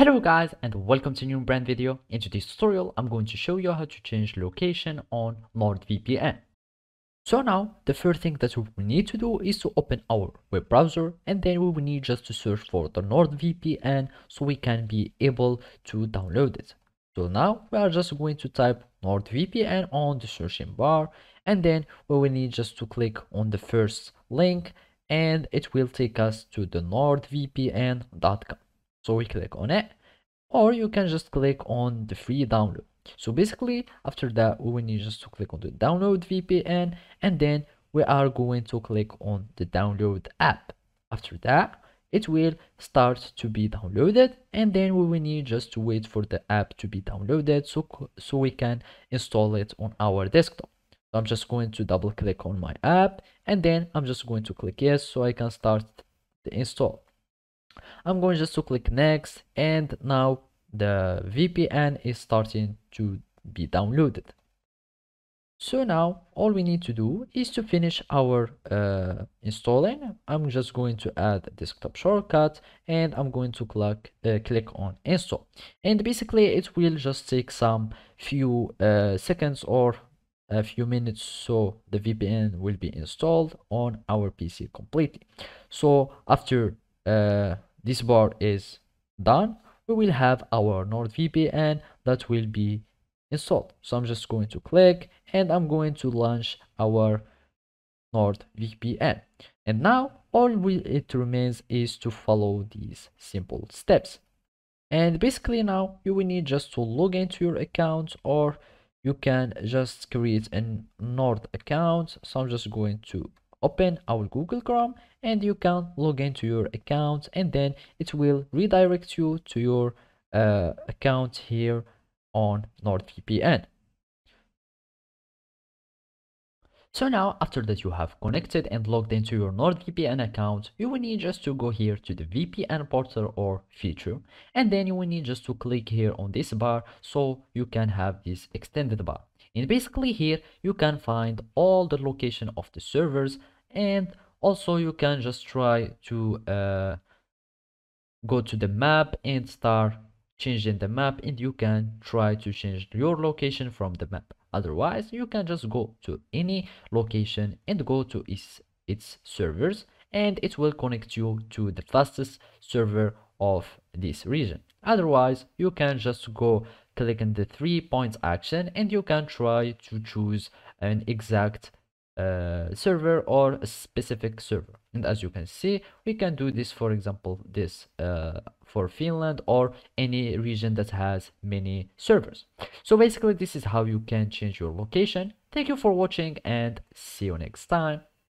Hello guys and welcome to new brand video. In today's tutorial I'm going to show you how to change location on NordVPN. So now the first thing that we need to do is to open our web browser and then we will need just to search for the NordVPN so we can be able to download it. So now we are just going to type NordVPN on the searching bar and then we will need just to click on the first link and it will take us to the nordvpn.com so we click on it or you can just click on the free download. So basically after that we will need just to click on the download vpn and then we are going to click on the download app. After that it will start to be downloaded and then we will need just to wait for the app to be downloaded so so we can install it on our desktop. So i'm just going to double click on my app and then i'm just going to click yes so i can start the install I'm going just to click next and now the VPN is starting to be downloaded. So now all we need to do is to finish our uh, installing. I'm just going to add desktop shortcut and I'm going to click, uh, click on install. And basically it will just take some few uh, seconds or a few minutes so the VPN will be installed on our PC completely. So after uh, this bar is done. We will have our NordVPN that will be installed. So I'm just going to click and I'm going to launch our NordVPN and now all we, it remains is to follow these simple steps. And basically now you will need just to log into your account or you can just create a Nord account. So I'm just going to open our Google Chrome and you can log into your account and then it will redirect you to your uh, account here on NordVPN. So now after that you have connected and logged into your NordVPN account, you will need just to go here to the VPN portal or feature and then you will need just to click here on this bar so you can have this extended bar. And basically here you can find all the location of the servers and also you can just try to uh, go to the map and start changing the map and you can try to change your location from the map. Otherwise you can just go to any location and go to its its servers and it will connect you to the fastest server of this region otherwise you can just go click on the three points action and you can try to choose an exact uh, server or a specific server. And as you can see we can do this for example this uh, for Finland or any region that has many servers. So basically this is how you can change your location. Thank you for watching and see you next time